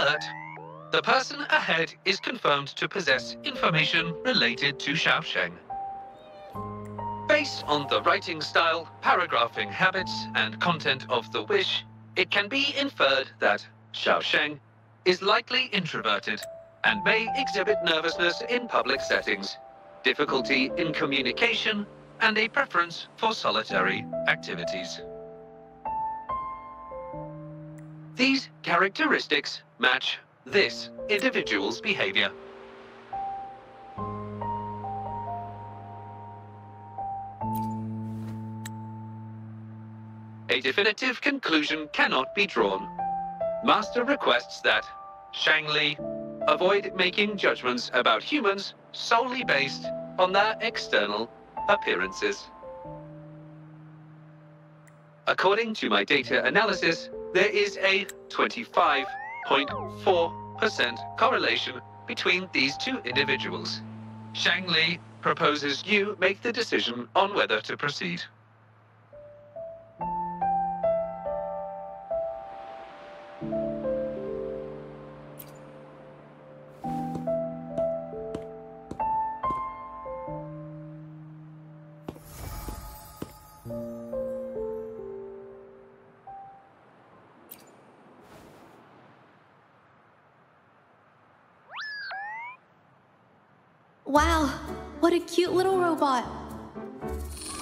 Alert! The person ahead is confirmed to possess information related to Xiaosheng. Based on the writing style, paragraphing habits, and content of the wish, it can be inferred that Xiaosheng is likely introverted and may exhibit nervousness in public settings, difficulty in communication, and a preference for solitary activities. These characteristics match this individual's behavior. A definitive conclusion cannot be drawn. Master requests that Shang Li avoid making judgments about humans solely based on their external appearances. According to my data analysis, there is a 25.4% correlation between these two individuals. Shang Li proposes you make the decision on whether to proceed. Wow, what a cute little robot.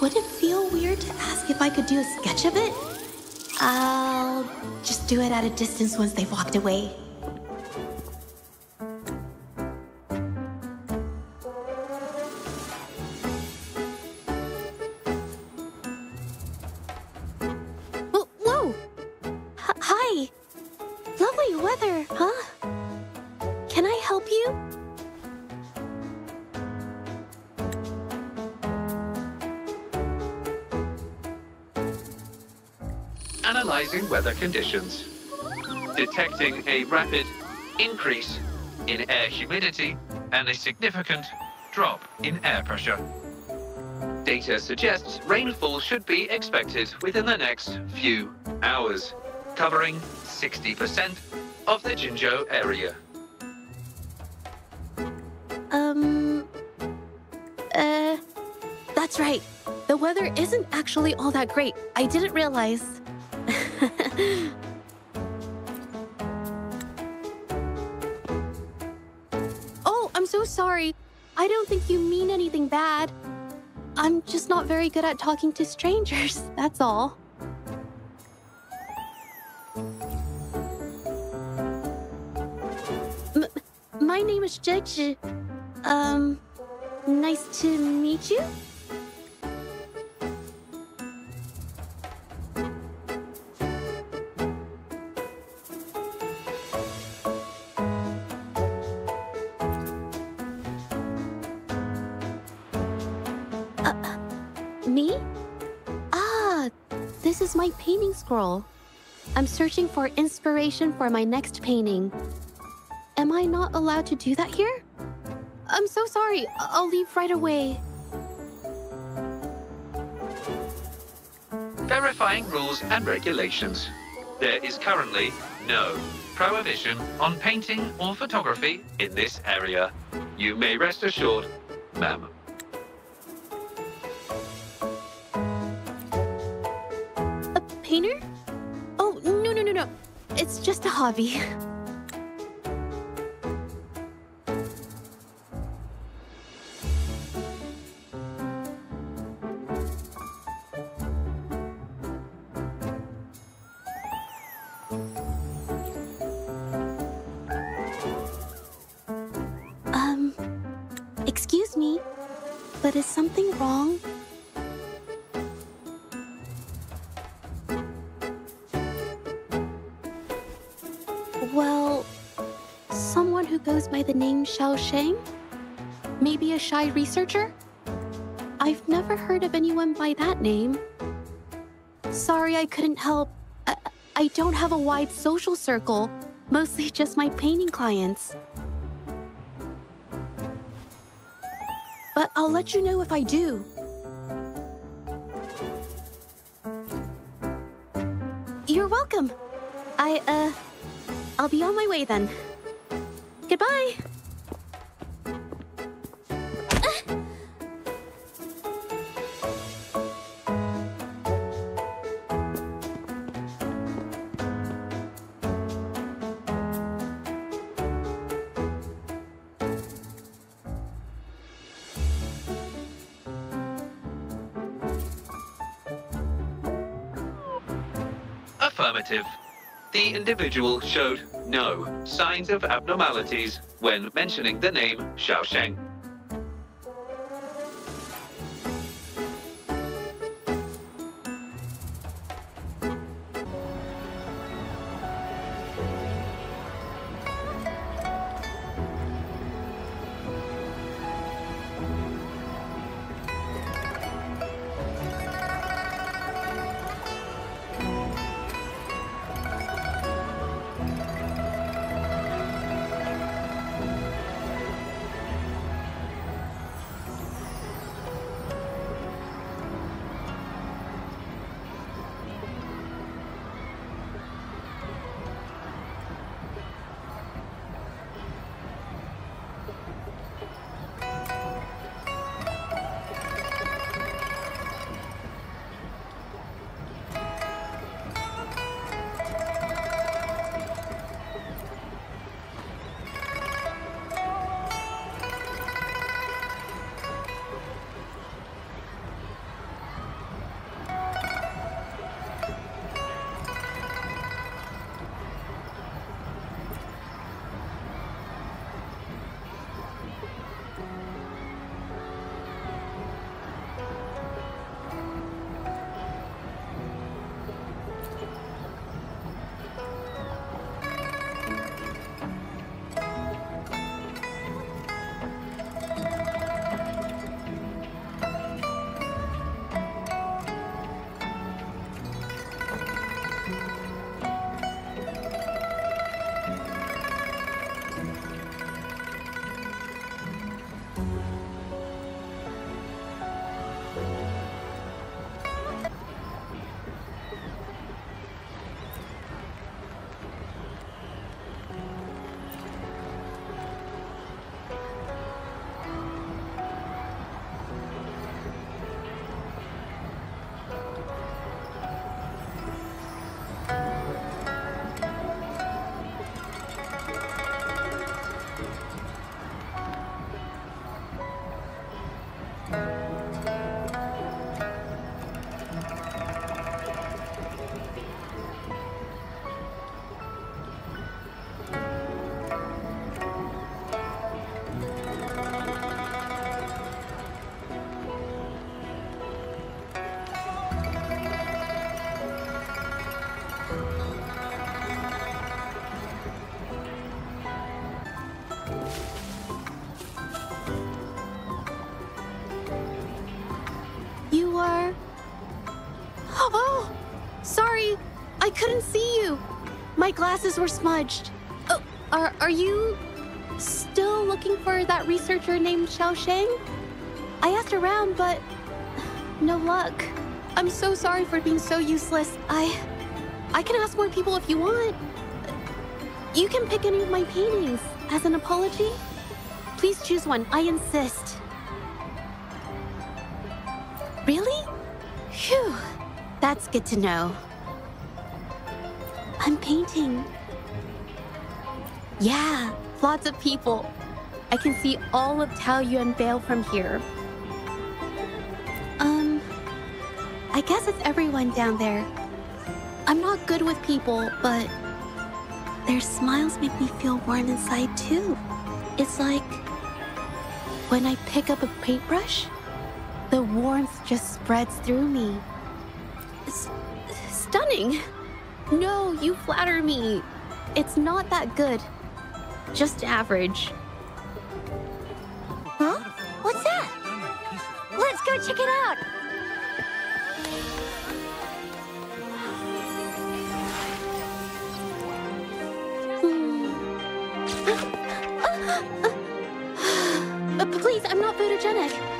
Would it feel weird to ask if I could do a sketch of it? I'll just do it at a distance once they've walked away. Conditions. Detecting a rapid increase in air humidity and a significant drop in air pressure. Data suggests rainfall should be expected within the next few hours, covering 60% of the Jinzhou area. Um. Uh. That's right. The weather isn't actually all that great. I didn't realize. Oh, I'm so sorry. I don't think you mean anything bad. I'm just not very good at talking to strangers, that's all. My name is Zhezhi. Um, nice to meet you? Scroll. I'm searching for inspiration for my next painting. Am I not allowed to do that here? I'm so sorry. I'll leave right away. Verifying rules and regulations. There is currently no prohibition on painting or photography in this area. You may rest assured, ma'am. Just a hobby. Sheng? Maybe a shy researcher? I've never heard of anyone by that name. Sorry I couldn't help. I, I don't have a wide social circle, mostly just my painting clients. But I'll let you know if I do. You're welcome. I, uh, I'll be on my way then. Goodbye! Individual showed no signs of abnormalities when mentioning the name Xiaosheng. Were smudged. Oh, are, are you still looking for that researcher named Xiao Sheng? I asked around, but no luck. I'm so sorry for being so useless. I. I can ask more people if you want. You can pick any of my paintings as an apology. Please choose one, I insist. Really? Phew. That's good to know. I'm painting. Yeah, lots of people. I can see all of Tao Taoyuan Vale from here. Um, I guess it's everyone down there. I'm not good with people, but their smiles make me feel warm inside too. It's like when I pick up a paintbrush, the warmth just spreads through me. S- stunning! No, you flatter me. It's not that good. Just average. Huh? What's that? Let's go check it out. Hmm. Uh, uh, uh, uh, please, I'm not photogenic.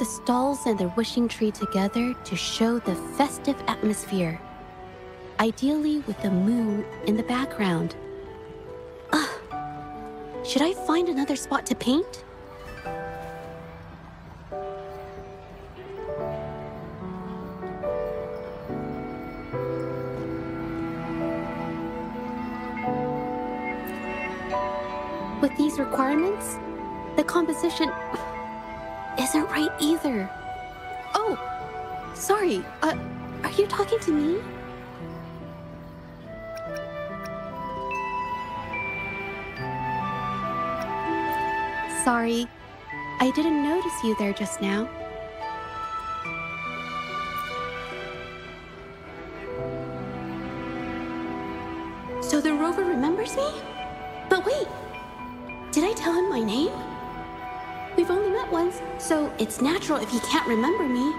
The stalls and the wishing tree together to show the festive atmosphere. Ideally with the moon in the background. Ugh. Should I find another spot to paint? With these requirements, the composition isn't right either. Oh, sorry. Uh, are you talking to me? Sorry, I didn't notice you there just now. So the rover remembers me? But wait, did I tell him my name? We've only met once, so it's natural if he can't remember me.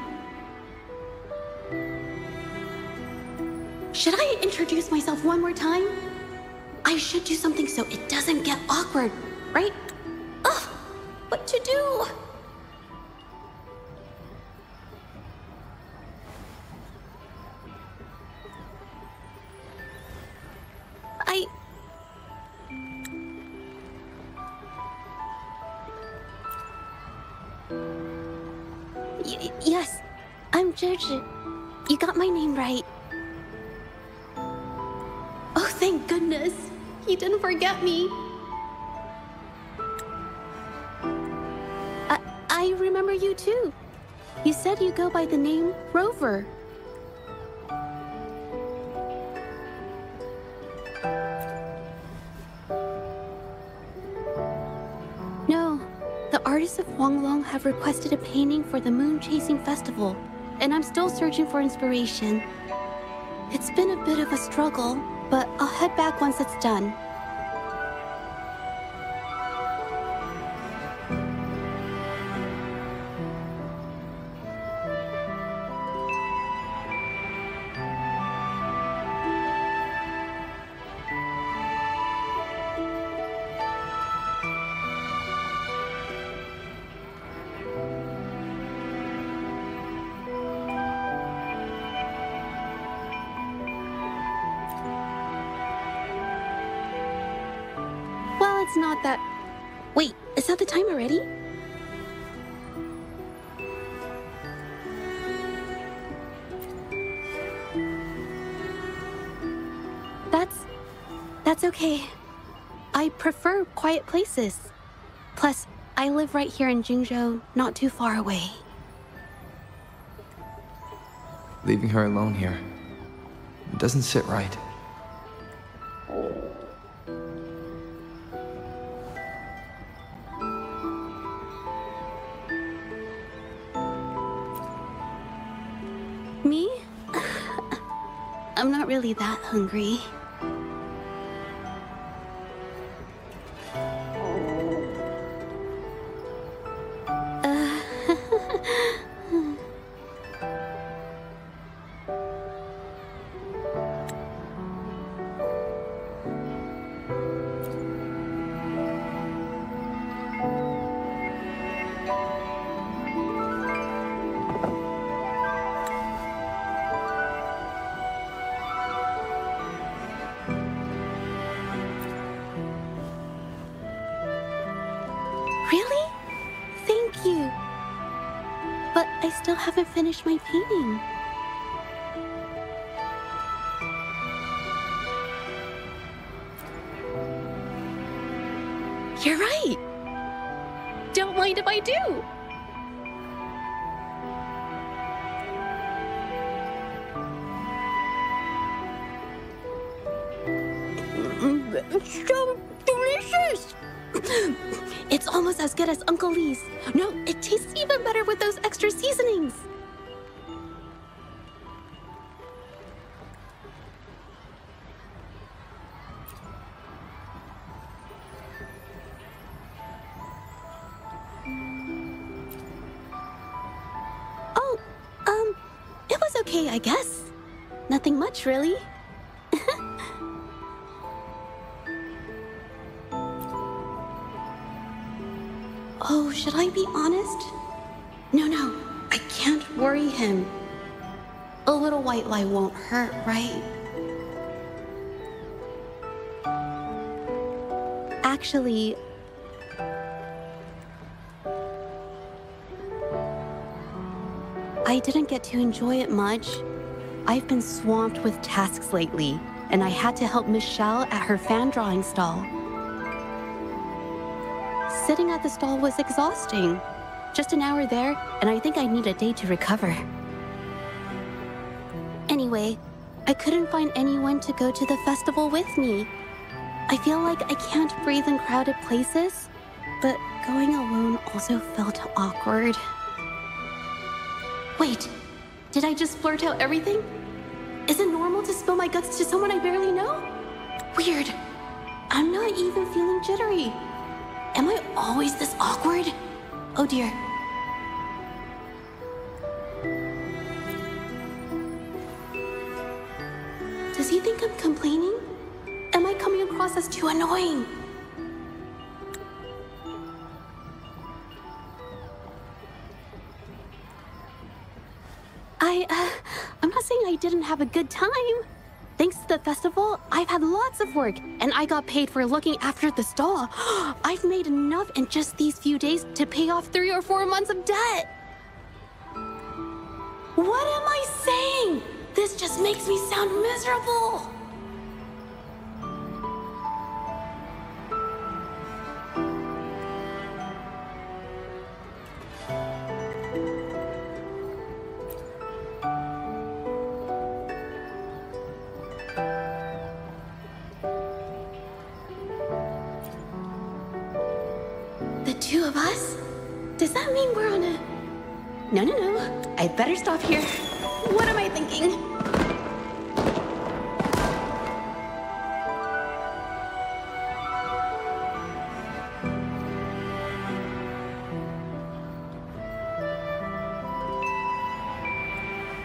Should I introduce myself one more time? I should do something so it doesn't get awkward, right? Ugh, what to do? Right. Oh, thank goodness. He didn't forget me. I, I remember you too. You said you go by the name Rover. No, the artists of Huanglong have requested a painting for the Moon Chasing Festival, and I'm still searching for inspiration. It's been a bit of a struggle, but I'll head back once it's done. It's not that. Wait, is that the time already? That's. That's okay. I prefer quiet places. Plus, I live right here in Jinzhou, not too far away. Leaving her alone here. It doesn't sit right. Hungry. Haven't my painting. You're right. Don't mind if I do. It's so delicious. It's almost as good as Uncle Lee's. No, it tastes even better with those extra seasonings. Really. Oh, should I be honest? No, no, I can't worry him. A little white lie won't hurt, right? Actually, I didn't get to enjoy it much. I've been swamped with tasks lately, and I had to help Michelle at her fan drawing stall. Sitting at the stall was exhausting. Just an hour there, and I think I need a day to recover. Anyway, I couldn't find anyone to go to the festival with me. I feel like I can't breathe in crowded places, but going alone also felt awkward. Wait, did I just blurt out everything? Is it normal to spill my guts to someone I barely know? Weird. I'm not even feeling jittery. Am I always this awkward? Oh dear. Does he think I'm complaining? Am I coming across as too annoying? Didn't have a good time. Thanks to the festival, I've had lots of work, and I got paid for looking after the stall. I've made enough in just these few days to pay off three or four months of debt. What am I saying? This just makes me sound miserable. I'd better stop here. What am I thinking?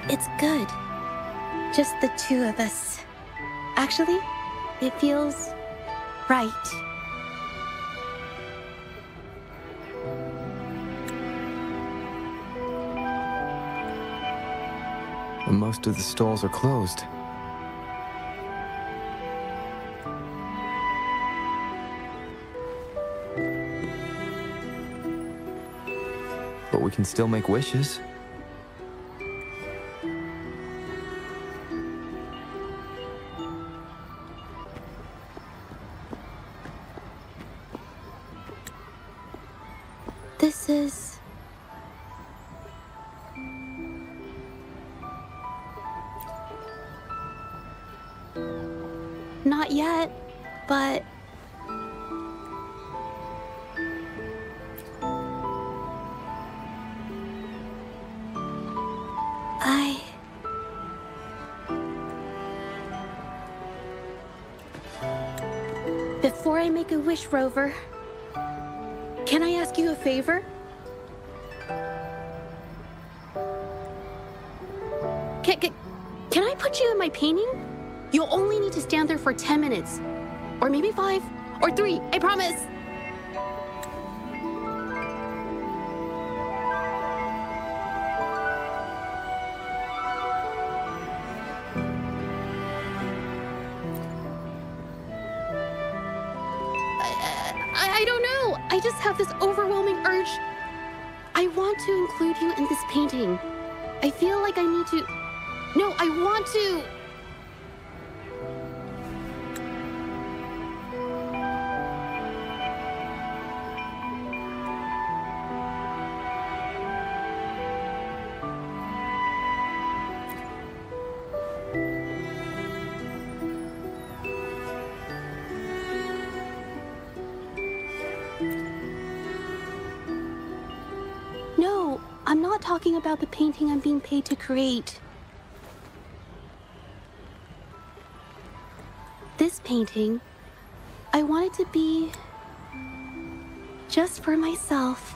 It's good. Just the two of us. Actually, it feels right. Most of the stalls are closed. But we can still make wishes. Rover, can I ask you a favor? Can, can, can I put you in my painting? You'll only need to stand there for 10 minutes. Or maybe five. Or three. I promise. I need to. No, I want to. About the painting I'm being paid to create. This painting, I want it to be just for myself.